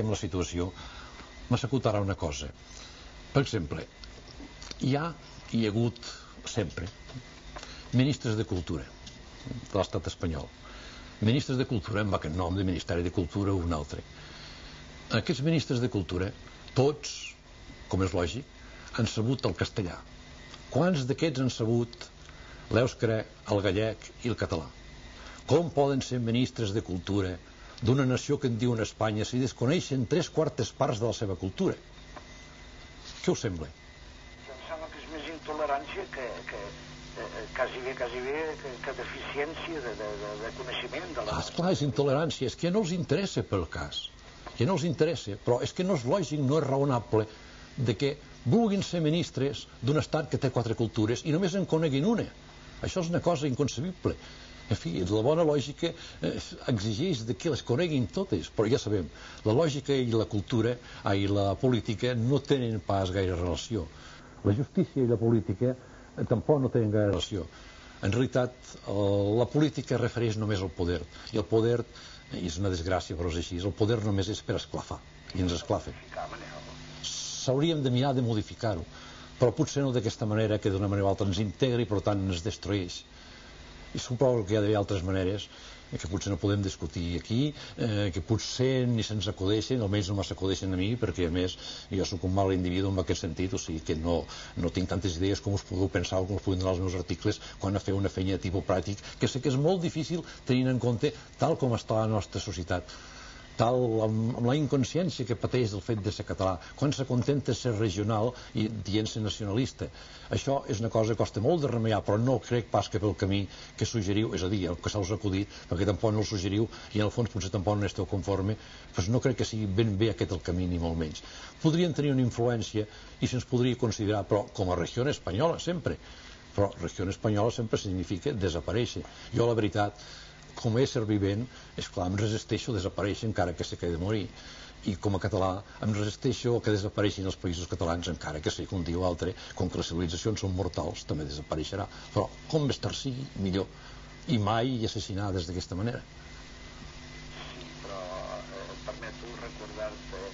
amb la situació, m'ha sacut ara una cosa. Per exemple, hi ha, hi ha hagut sempre, ministres de Cultura de l'estat espanyol. Ministres de Cultura amb aquest nom de Ministeri de Cultura o un altre. Aquests ministres de Cultura, tots, com és lògic, han sabut el castellà. Quants d'aquests han sabut l'èuscre, el gallec i el català? Com poden ser ministres de Cultura d'una nació que en diuen Espanya si desconeixen tres quartes parts de la seva cultura? Què us sembla? Em sembla que és més intolerància que, que eh, quasi bé, quasi bé, que, que deficiència de, de, de, de coneixement. De la... Ah, esclar, és intolerància, és que no els interessa pel cas, que no els interessa, però és que no és lògic, no és raonable de que vulguin ser ministres d'un estat que té quatre cultures i només en coneguin una. Això és una cosa inconcebible en fi, la bona lògica eh, exigeix de que les coneguin totes, però ja sabem, la lògica i la cultura, i la política no tenen pas gaire relació. La justícia i la política eh, tampoc no tenen gaire relació. En realitat, eh, la política refereix només al poder, i el poder, és una desgràcia però és així, el poder només és per esclafar, i ens esclafen. S'hauríem de mirar de modificar-ho, però potser no d'aquesta manera que d'una manera o altra ens integra i per tant ens destrueix i suposo que hi ha d'haver altres maneres eh, que potser no podem discutir aquí, eh, que potser ni se'ns acudeixen, almenys no m'acudeixen a mi, perquè a més jo sóc un mal individu en aquest sentit, o sigui que no, no tinc tantes idees com us podeu pensar o com us podeu donar els meus articles quan a fer una feina de tipus pràctic, que sé que és molt difícil tenint en compte tal com està la nostra societat tal amb, amb la inconsciència que pateix del fet de ser català, quan se contenta ser regional i dient-se nacionalista. Això és una cosa que costa molt de remeiar, però no crec pas que pel camí que suggeriu, és a dir, el que s'ha us acudit, perquè tampoc no el suggeriu i en el fons potser tampoc no esteu conforme, doncs no crec que sigui ben bé aquest el camí, ni molt menys. Podrien tenir una influència i se'ns podria considerar, però com a regió espanyola, sempre. Però regió espanyola sempre significa desaparèixer. Jo, la veritat, com a ésser vivent, és clar, em resisteixo a desaparèixer encara que sé que he de morir. I com a català em resisteixo a que desapareixin els països catalans encara que sé que un dia o altre, com que les civilitzacions són mortals, també desapareixerà. Però com més tard sigui, millor. I mai assassinades d'aquesta manera. Sí, però eh, permeto recordar-te,